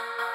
you